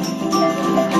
Música